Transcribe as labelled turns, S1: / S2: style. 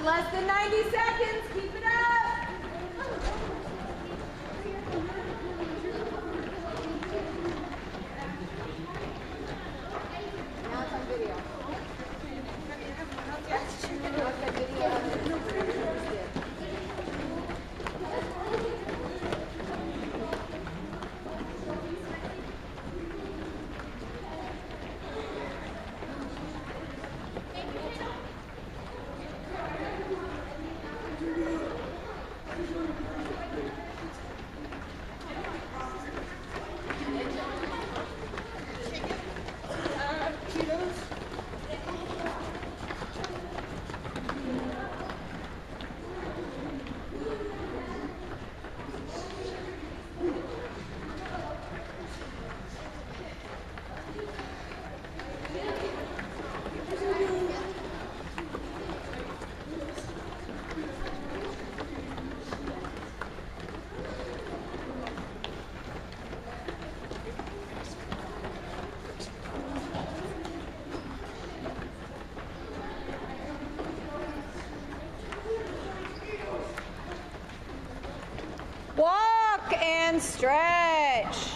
S1: Less than 90 seconds. Keep and stretch.